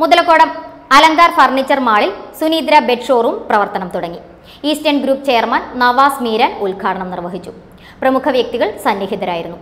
Muthalakodam Alankar furniture മാളിൽ സുനീദ്ര bed showroom പ്രവർത്തനം തുടങ്ങി. Eastern group chairman Navas Meeran ഉദ്ഘാടനം നിർവഹിച്ചു. പ്രമുഖ വ്യക്തികൾ സന്നിഹിതരായിരുന്നു.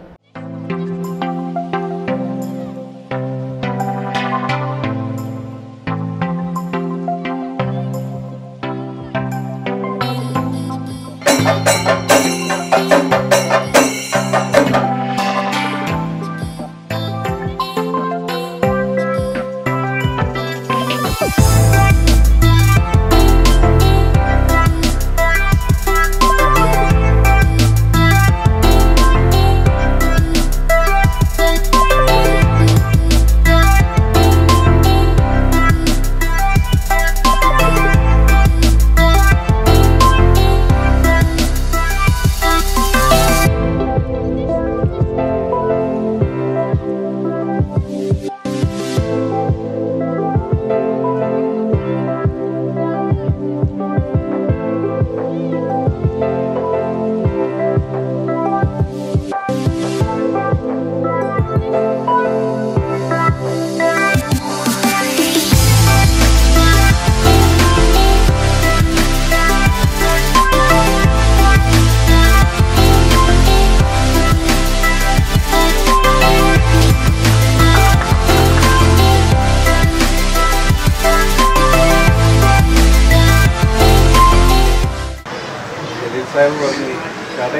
സാഹിബ് പറഞ്ഞു. കട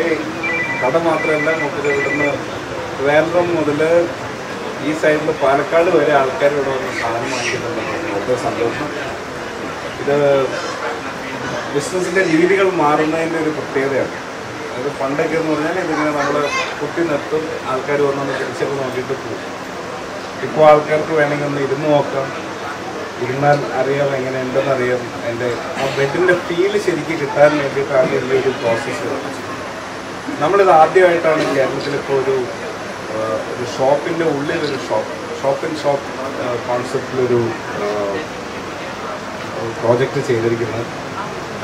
കട മാത്രമല്ല നമുക്ക് ഇവിടുന്ന് ട്രിവാൻഡ്രം മുതൽ ഈ സൈഡിൽ പാലക്കാട് വരെ ആൾക്കാർ ഇവിടെ വന്ന് സാധനം വാങ്ങിക്കുന്നുണ്ട് വളരെ സന്തോഷം. ഇത് ബിസിനസ്സിന്റെ രീതികൾ മാറുന്നതിന്റെ ഒരു പ്രത്യേകതയാണ്. അത് പണ്ടൊക്കെ എന്ന് പറഞ്ഞാൽ ഇതിങ്ങനെ നമ്മൾ കുത്തി നിർത്തും ആൾക്കാർ വന്നൊന്ന് തിരിച്ചൊക്കെ നോക്കിയിട്ട് പോകും. ഇപ്പോൾ ആൾക്കാർക്ക് വേണമെങ്കിൽ ഒന്ന് ഇരുന്ന് നോക്കാം. ഇരുന്നാൽ അറിയാം എങ്ങനെ ഉണ്ടെന്ന് അറിയാം. എന്റെ ആ ബെഡിന്റെ ഫീൽ ശരിക്കും കിട്ടാൻ വേണ്ടിയിട്ടാണ് ഈ ഒരു പ്രോസസ്സ് നമ്മളിത് ആദ്യമായിട്ടാണ് കേരളത്തിൽ ഇപ്പോൾ ഒരു ഒരു ഷോപ്പിന്റെ ഉള്ളിൽ ഒരു ഷോപ്പ് ഷോപ്പ് ഇൻ ഷോപ്പ് കോൺസെപ്റ്റിലൊരു പ്രോജക്റ്റ് ചെയ്തിരിക്കുന്നത്.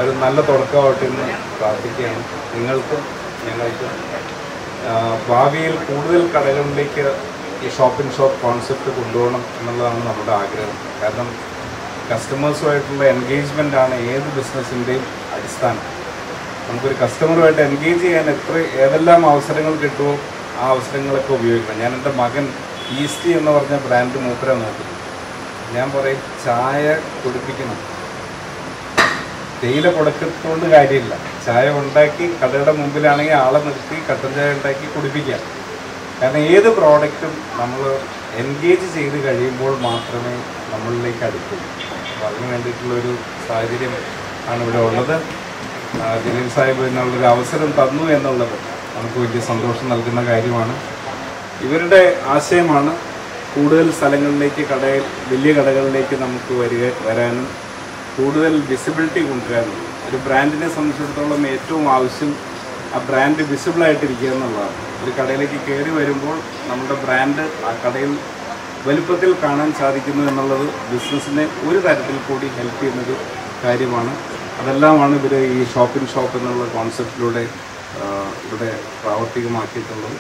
ഒരു നല്ല തുടക്കമായിട്ട് ഇന്ന് പ്രാർത്ഥിക്കുകയാണ്. നിങ്ങൾക്കും ഞങ്ങൾക്കും ഭാവിയിൽ കൂടുതൽ കടകളിലേക്ക് ഈ ഷോപ്പ് ഇൻ ഷോപ്പ് കോൺസെപ്റ്റ് കൊണ്ടുപോകണം എന്നുള്ളതാണ് നമ്മുടെ ആഗ്രഹം. കാരണം കസ്റ്റമേഴ്സുമായിട്ടുള്ള എൻഗേജ്മെന്റ് ആണ് ഏത് ബിസിനസ്സിന്റെയും അടിസ്ഥാനം. നമുക്കൊരു കസ്റ്റമറുമായിട്ട് എൻഗേജ് ചെയ്യാൻ എത്ര ഏതെല്ലാം അവസരങ്ങൾ കിട്ടുമോ ആ അവസരങ്ങളൊക്കെ ഉപയോഗിക്കണം. ഞാൻ എന്റെ മകൻ ഈസ്റ്റി എന്ന് പറഞ്ഞ ബ്രാൻഡ് മൂപ്പര നോക്കുന്നു ഞാൻ പറയും ചായ കുടിപ്പിക്കണം. തേയില കൊടുക്കത്തോണ്ട് കാര്യമില്ല. ചായ ഉണ്ടാക്കി കടയുടെ മുമ്പിലാണെങ്കിൽ ആളെ നിർത്തി കട്ടൻ ചായ ഉണ്ടാക്കി കുടിപ്പിക്കാം. കാരണം ഏത് പ്രോഡക്റ്റും നമ്മൾ എൻഗേജ് ചെയ്ത് കഴിയുമ്പോൾ മാത്രമേ നമ്മളിലേക്ക് അടുക്കൂ. അപ്പോൾ അതിന് വേണ്ടിയിട്ടുള്ളൊരു സാഹചര്യം ആണ് ഇവിടെ ഉള്ളത്. ജലീൽ സാഹിബ് എന്നുള്ളൊരു അവസരം തന്നു എന്നുള്ളത് നമുക്ക് വലിയ സന്തോഷം നൽകുന്ന കാര്യമാണ്. ഇവരുടെ ആശയമാണ് കൂടുതൽ സ്ഥലങ്ങളിലേക്ക് കടയിൽ വലിയ കടകളിലേക്ക് നമുക്ക് വരിക വരാനും കൂടുതൽ വിസിബിലിറ്റി കൊണ്ടുവരാനും. ഒരു ബ്രാൻഡിനെ സംബന്ധിച്ചിടത്തോളം ഏറ്റവും ആവശ്യം ആ ബ്രാൻഡ് വിസിബിളായിട്ടിരിക്കുക എന്നുള്ളതാണ്. ഒരു കടയിലേക്ക് കയറി വരുമ്പോൾ നമ്മുടെ ബ്രാൻഡ് ആ കടയിൽ വലുപ്പത്തിൽ കാണാൻ സാധിക്കുന്നു എന്നുള്ളത് ബിസിനസ്സിനെ ഒരു തരത്തിൽ കൂടി ഹെൽപ്പ് ചെയ്യുന്നൊരു കാര്യമാണ്. അതെല്ലാമാണ് ഇവർ ഈ ഷോപ്പിംഗ് ഷോപ്പ് എന്നുള്ള കോൺസെപ്റ്റിലൂടെ ഇവിടെ പ്രാവർത്തികമാക്കിയിട്ടുള്ളത്.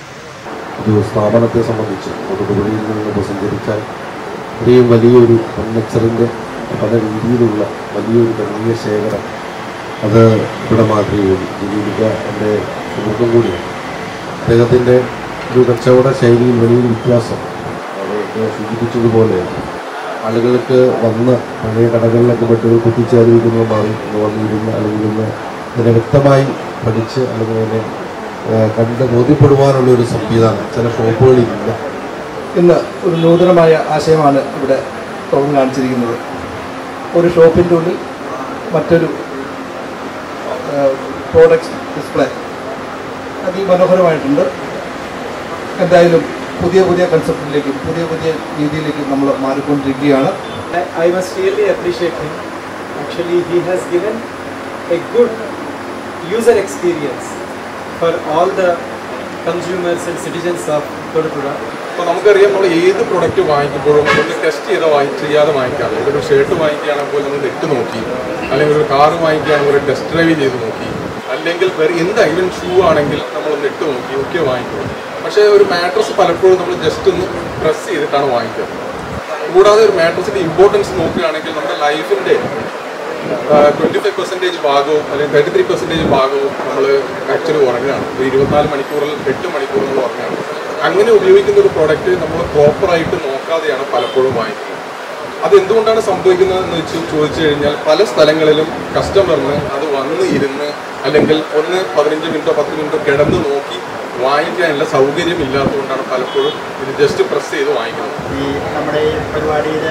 ഒരു സ്ഥാപനത്തെ സംബന്ധിച്ച് തൊടുപുഴയിൽ നിന്ന് സഞ്ചരിച്ചാൽ ഇത്രയും വലിയൊരു ഫർണിച്ചറിന്റെ പല രീതിയിലുള്ള വലിയൊരു ധനീയ ശേഖരം അത് ഇവിടെ ഉള്ളൂ ജലീലിക എന്റെ സുഹൃത്തും കൂടിയാണ് അദ്ദേഹത്തിന്റെ ഒരു കച്ചവട ശൈലിയിൽ വലിയൊരു വ്യത്യാസം. അത് സൂചിപ്പിച്ചതുപോലെ ആളുകൾക്ക് വന്ന് പഴയ കടകളിലൊക്കെ പെട്ട് കുത്തിച്ചേർന്നിരിക്കുന്നത് മാറി വന്നിരുന്ന് അല്ലെങ്കിൽ ഇന്ന് ഇതിനെ വ്യക്തമായി പഠിച്ച് അല്ലെങ്കിൽ അതിനെ കണ്ട് ബോധ്യപ്പെടുവാനുള്ള ഒരു സംവിധാനം. ചില ഷോപ്പുകളിലില്ല ഇന്ന് ഒരു നൂതനമായ ആശയമാണ് ഇവിടെ തുറന്നു കാണിച്ചിരിക്കുന്നത്. ഒരു ഷോപ്പിന്റെ ഉള്ളിൽ മറ്റൊരു പ്രോഡക്റ്റ് ഡിസ്പ്ലേ അതിമനോഹരമായിട്ടുണ്ട് എന്തായാലും പുതിയ പുതിയ കൺസെപ്റ്റിലേക്കും പുതിയ പുതിയ രീതിയിലേക്കും നമ്മൾ മാറിക്കൊണ്ടിരിക്കുകയാണ്. I must really appreciate him actually he has given a good user experience for all all the and citizens of Todupura. അപ്പോൾ നമുക്കറിയാം നമ്മൾ ഏത് പ്രൊഡക്റ്റ് വാങ്ങിക്കുമ്പോഴും നമുക്ക് ടെസ്റ്റ് ചെയ്ത് വാങ്ങി ചെയ്യാതെ വാങ്ങിക്കാം ഒരു ഷർട്ട് വാങ്ങിക്കുകയാണെങ്കിൽ പോലും നമ്മൾ ഇട്ട് നോക്കി അല്ലെങ്കിൽ ഒരു കാറ് വാങ്ങിക്കുകയാണെങ്കിൽ ഒരു ടെസ്റ്റ് ഡ്രൈവ് ചെയ്ത് നോക്കി അല്ലെങ്കിൽ വേറെ എന്ത് ഐവൻ ഷൂ ആണെങ്കിൽ നമ്മളൊന്ന് ഇട്ട് നോക്കി ഒക്കെ വാങ്ങിക്കും പക്ഷേ ഒരു മാട്രസ് പലപ്പോഴും നമ്മൾ ജസ്റ്റ് ഒന്ന് പ്രസ് ചെയ്തിട്ടാണ് വാങ്ങിക്കുന്നത് കൂടാതെ ഒരു മാട്രസിന്റെ ഇമ്പോർട്ടൻസ് നോക്കുകയാണെങ്കിൽ നമ്മുടെ ലൈഫിന്റെ ട്വന്റി ഫൈവ് പെർസെന്റേജ് ഭാഗവും അല്ലെങ്കിൽ തേർട്ടി ത്രീ പെർസെന്റേജ് ഭാഗവും നമ്മൾ ആക്ച്വലി ഉറങ്ങുകയാണ്. ഒരു ഇരുപത്തിനാല് മണിക്കൂറിൽ എട്ട് മണിക്കൂർ നമ്മൾ ഉറങ്ങുകയാണ്. അങ്ങനെ ഉപയോഗിക്കുന്ന ഒരു പ്രോഡക്റ്റ് നമ്മൾ പ്രോപ്പറായിട്ട് നോക്കാതെയാണ് പലപ്പോഴും വാങ്ങിക്കുന്നത്. അത് എന്തുകൊണ്ടാണ് സംഭവിക്കുന്നത് എന്ന് വെച്ച് ചോദിച്ചു കഴിഞ്ഞാൽ പല സ്ഥലങ്ങളിലും കസ്റ്റമറിന് അത് വന്ന് ഇരുന്ന് അല്ലെങ്കിൽ ഒന്ന് പതിനഞ്ച് മിനിറ്റോ പത്ത് മിനിറ്റോ കിടന്ന് നോക്കി വാങ്ങിക്കാനുള്ള സൗകര്യം ഇല്ലാത്തതുകൊണ്ടാണ് പലപ്പോഴും ഇത് ജസ്റ്റ് പ്രസ് ചെയ്ത് വാങ്ങിക്കുന്നത്. ഈ നമ്മുടെ ഈ പരിപാടിയിൽ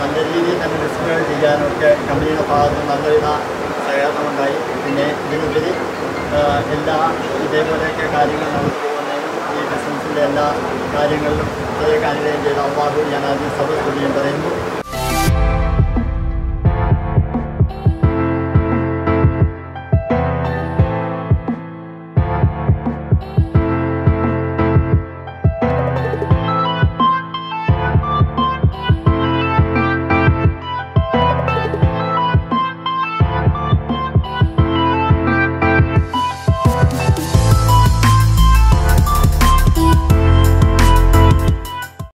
നല്ല രീതിയിൽ തന്നെ ഡിസ്പ്ലേ ചെയ്യാനൊക്കെ കമ്പനിയുടെ ഭാഗത്ത് നല്ലൊരു സഹകരണമുണ്ടായി. പിന്നെ ഇതിനുപരി എല്ലാ ഇതേപോലെയൊക്കെ കാര്യങ്ങൾ നമുക്ക് ഈ ബിസിനസ്സിന്റെ എല്ലാ കാര്യങ്ങളിലും അതേ കാര്യം ചെയ്ത അവാർഡ് ഞാൻ ആദ്യം സർവസ്തുതിയും പറയുന്നു.